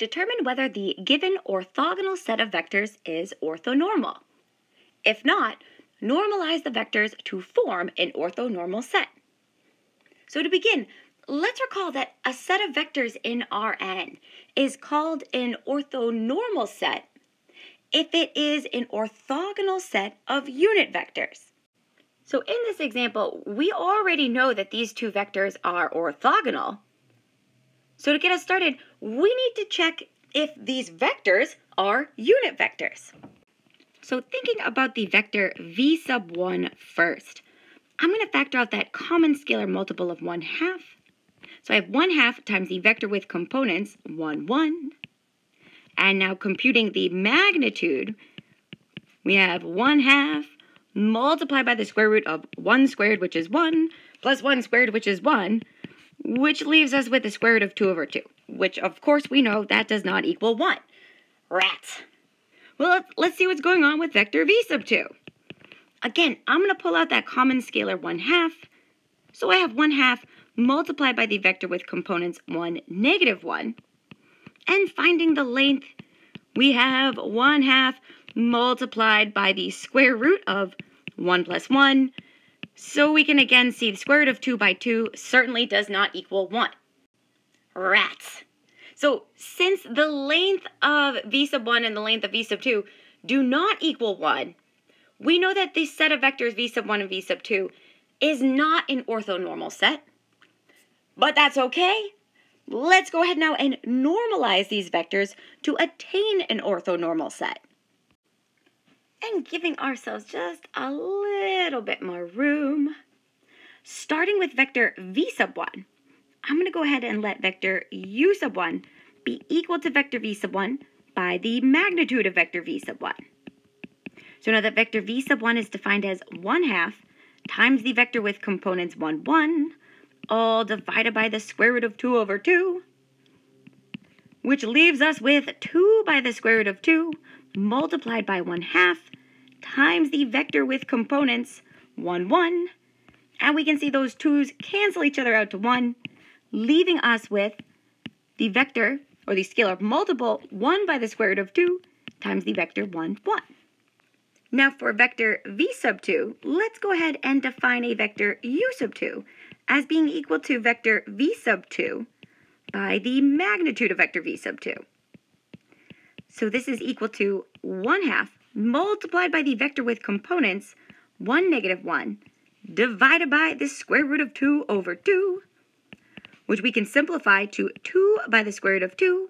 determine whether the given orthogonal set of vectors is orthonormal. If not, normalize the vectors to form an orthonormal set. So to begin, let's recall that a set of vectors in Rn is called an orthonormal set if it is an orthogonal set of unit vectors. So in this example, we already know that these two vectors are orthogonal. So to get us started, we need to check if these vectors are unit vectors. So thinking about the vector v sub 1 first, I'm going to factor out that common scalar multiple of 1 half. So I have 1 half times the vector with components 1, 1. And now computing the magnitude, we have 1 half multiplied by the square root of 1 squared, which is 1, plus 1 squared, which is 1, which leaves us with the square root of 2 over 2, which of course we know that does not equal 1. Rats. Well, let's see what's going on with vector v sub 2. Again, I'm going to pull out that common scalar 1 half. So I have 1 half multiplied by the vector with components 1, negative 1. And finding the length, we have 1 half multiplied by the square root of 1 plus 1. So we can again see the square root of 2 by 2 certainly does not equal 1. Rats. So since the length of v sub 1 and the length of v sub 2 do not equal 1, we know that the set of vectors v sub 1 and v sub 2 is not an orthonormal set. But that's okay. Let's go ahead now and normalize these vectors to attain an orthonormal set. And giving ourselves just a little bit more room. Starting with vector v sub 1, I'm going to go ahead and let vector u sub 1 be equal to vector v sub 1 by the magnitude of vector v sub 1. So now that vector v sub 1 is defined as 1 half times the vector with components 1, 1, all divided by the square root of 2 over 2, which leaves us with 2 by the square root of 2 multiplied by 1 half times the vector with components 1, 1, and we can see those 2's cancel each other out to 1, leaving us with the vector, or the scalar multiple, 1 by the square root of 2 times the vector 1, 1. Now for vector v sub 2, let's go ahead and define a vector u sub 2 as being equal to vector v sub 2 by the magnitude of vector v sub 2. So this is equal to 1 half multiplied by the vector with components 1 negative 1 divided by the square root of 2 over 2, which we can simplify to 2 by the square root of 2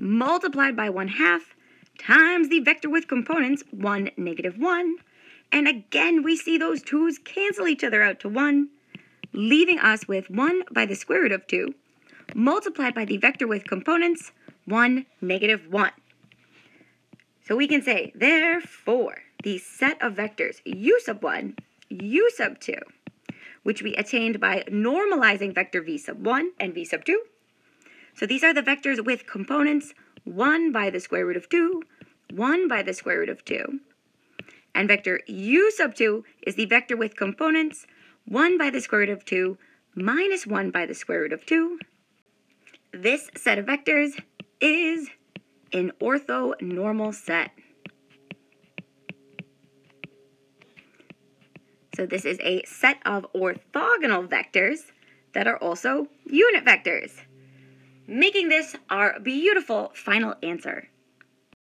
multiplied by 1 half times the vector with components 1, negative 1. And again, we see those 2's cancel each other out to 1, leaving us with 1 by the square root of 2 multiplied by the vector with components 1, negative 1. So we can say, therefore, the set of vectors u sub 1, u sub 2, which we attained by normalizing vector v sub 1 and v sub 2. So these are the vectors with components 1 by the square root of 2, 1 by the square root of 2. And vector u sub 2 is the vector with components 1 by the square root of 2 minus 1 by the square root of 2. This set of vectors is an orthonormal set. So this is a set of orthogonal vectors that are also unit vectors making this our beautiful final answer.